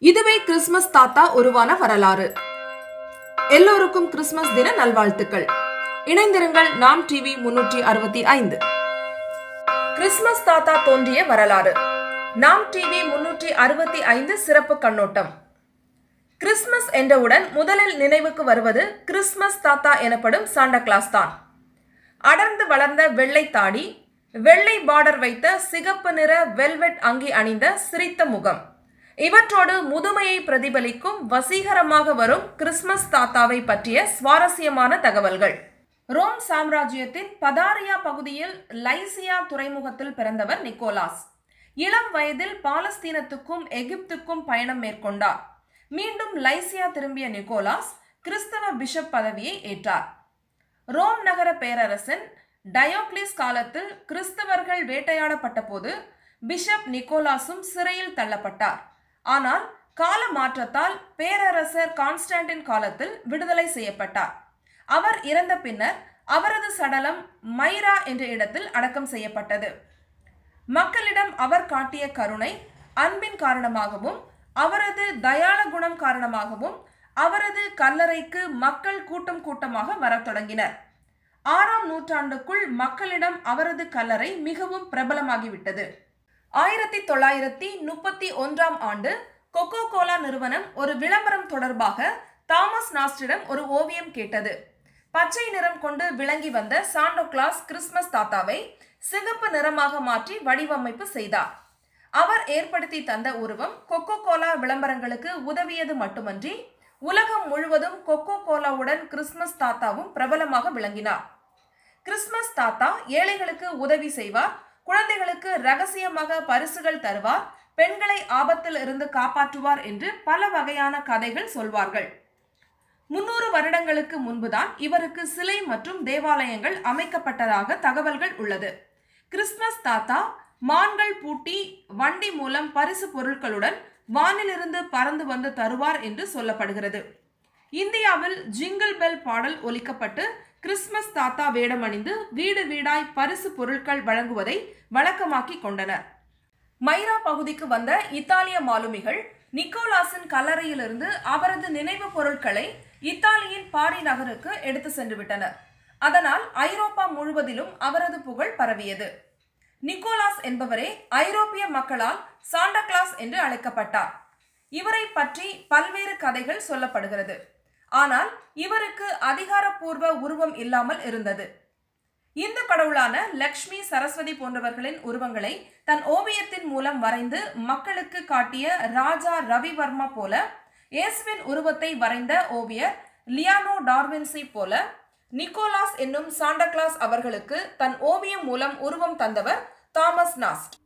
இதுவே கிறிஸ்மஸ் தாத்தா உருவான வரலாறு. எல்லோருக்கும் கிறிஸ்மஸ் தின நல்வாழ்த்துக்கள். இணைந்திருங்கள் நாம் டிவி முன்னூற்றி அறுபத்தி ஐந்து. கிறிஸ்மஸ் தாத்தா தோன்றிய வரலாறு. நாம் டிவி முன்னூற்றி அறுபத்தி ஐந்து சிறப்பு கண்ணோட்டம். கிறிஸ்மஸ் என்றவுடன் முதலில் நினைவுக்கு வருவது கிறிஸ்மஸ் தாத்தா எனப்படும் சாண்டா கிளாஸ் தான். அடர்ந்து வளர்ந்த வெள்ளை தாடி வெள்ளை பார்டர் வைத்த சிகப்பு நிற வெல்வெட் அங்கி அணிந்த சிரித்த முகம். இவற்றோடு முதுமையை பிரதிபலிக்கும் வசீகரமாக வரும் கிறிஸ்மஸ் தாத்தாவை பற்றிய சுவாரஸ்யமான தகவல்கள். ரோம் சாம்ராஜ்யத்தின் பதாரியா பகுதியில் லைசியா துறைமுகத்தில் பிறந்தவர் நிக்கோலாஸ். இளம் வயதில் பாலஸ்தீனத்துக்கும் எகிப்துக்கும் பயணம் மேற்கொண்டார். மீண்டும் லைசியா திரும்பிய நிக்கோலாஸ் கிறிஸ்தவ பிஷப் பதவியை ஏற்றார். ரோம் நகர பேரரசன் டயோக்ளிஸ் காலத்தில் கிறிஸ்தவர்கள் வேட்டையாடப்பட்ட போது பிஷப் நிக்கோலாஸும் சிறையில் தள்ளப்பட்டார். ஆனால் கால மாற்றத்தால் பேரரசர் கான்ஸ்டான்டின் காலத்தில் விடுதலை செய்யப்பட்டார். அவர் இறந்த பின்னர் அவரது சடலம் மைரா என்ற இடத்தில் அடக்கம் செய்யப்பட்டது. மக்களிடம் அவர் காட்டிய கருணை அன்பின் காரணமாகவும் அவரது தயாள குணம் காரணமாகவும் அவரது கல்லறைக்கு மக்கள் கூட்டம் கூட்டமாக வரத் தொடங்கினர். ஆறாம் நூற்றாண்டுக்குள் மக்களிடம் அவரது கல்லறை மிகவும் பிரபலமாகிவிட்டது. ஆயிரத்தி தொள்ளாயிரத்தி முப்பத்தி ஒன்றாம் ஆண்டு கொக்கோ கோலா நிறுவனம் ஒரு விளம்பரம் தொடர்பாக தாமஸ் நாஸ்டிடம் ஒரு ஓவியம் கேட்டது. பச்சை நிறம் கொண்டு விளங்கி வந்த சாண்டோ கிளாஸ் கிறிஸ்மஸ் தாத்தாவை சிகப்பு நிறமாக மாற்றி வடிவமைப்பு செய்தார். அவர் ஏற்படுத்தி தந்த உருவம் கொக்கோ கோலா விளம்பரங்களுக்கு உதவியது மட்டுமன்றி உலகம் முழுவதும் கொக்கோ கோலாவுடன் கிறிஸ்மஸ் தாத்தாவும் பிரபலமாக விளங்கினார். கிறிஸ்மஸ் தாத்தா ஏழைகளுக்கு உதவி செய்வார் குழந்தைகளுக்கு ரகசியமாக பரிசுகள் தருவார் பெண்களை ஆபத்தில் இருந்து காப்பாற்றுவார் என்று பல வகையான கதைகள் சொல்வார்கள். முன்னூறு வருடங்களுக்கு முன்புதான் இவருக்கு சிலை மற்றும் தேவாலயங்கள் அமைக்கப்பட்டதாக தகவல்கள் உள்ளது. கிறிஸ்மஸ் தாத்தா மான்கள் பூட்டி வண்டி மூலம் பரிசு பொருட்களுடன் வானிலிருந்து பறந்து வந்து தருவார் என்று சொல்லப்படுகிறது. இந்தியாவில் ஜிங்கிள் பெல் பாடல் ஒலிக்கப்பட்டு கிறிஸ்மஸ் தாத்தா வேடமணிந்து வீடு வீடாய் பரிசு பொருட்கள் வழங்குவதை வழக்கமாக்கி கொண்டனர். மைரா பகுதிக்கு வந்த இத்தாலிய மாலுமிகள் நிக்கோலாஸின் கல்லறையிலிருந்து அவரது நினைவு பொருட்களை இத்தாலியின் பாரி நகருக்கு எடுத்து சென்று விட்டனர் அதனால் ஐரோப்பா முழுவதிலும் அவரது புகழ் பரவியது. நிக்கோலாஸ் என்பவரே ஐரோப்பிய மக்களால் சாண்டா கிளாஸ் என்று அழைக்கப்பட்டார். இவரை பற்றி பல்வேறு கதைகள் சொல்லப்படுகிறது. ஆனால் இவருக்கு அதிகாரப்பூர்வ உருவம் இல்லாமல் இருந்தது. இந்து கடவுளான லக்ஷ்மி சரஸ்வதி போன்றவர்களின் உருவங்களை தன் ஓவியத்தின் மூலம் வரைந்து மக்களுக்கு காட்டிய ராஜா ரவிவர்மா போல இயேசுவின் உருவத்தை வரைந்த ஓவியர் லியானோ டார்வின்சி போல நிக்கோலாஸ் என்னும் சாண்டா கிளாஸ் அவர்களுக்கு தன் ஓவியம் மூலம் உருவம் தந்தவர் தாமஸ் நாஸ்ட்.